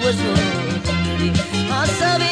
was lonely. I said.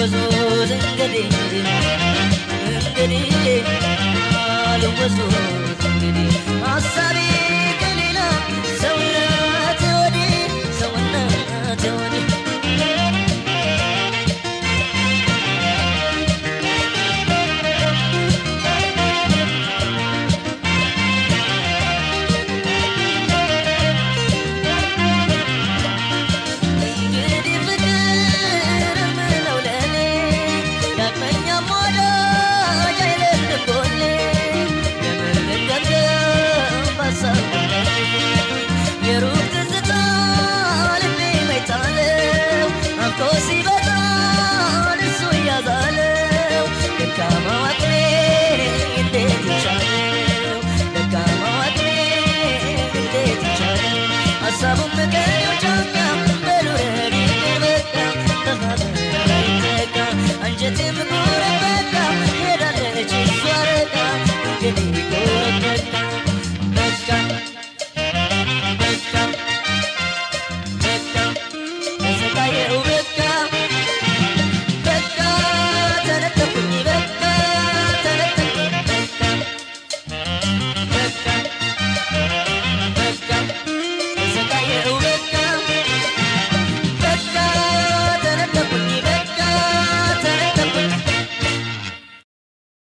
gosoota gadee gadee maaloo gosoota gadee.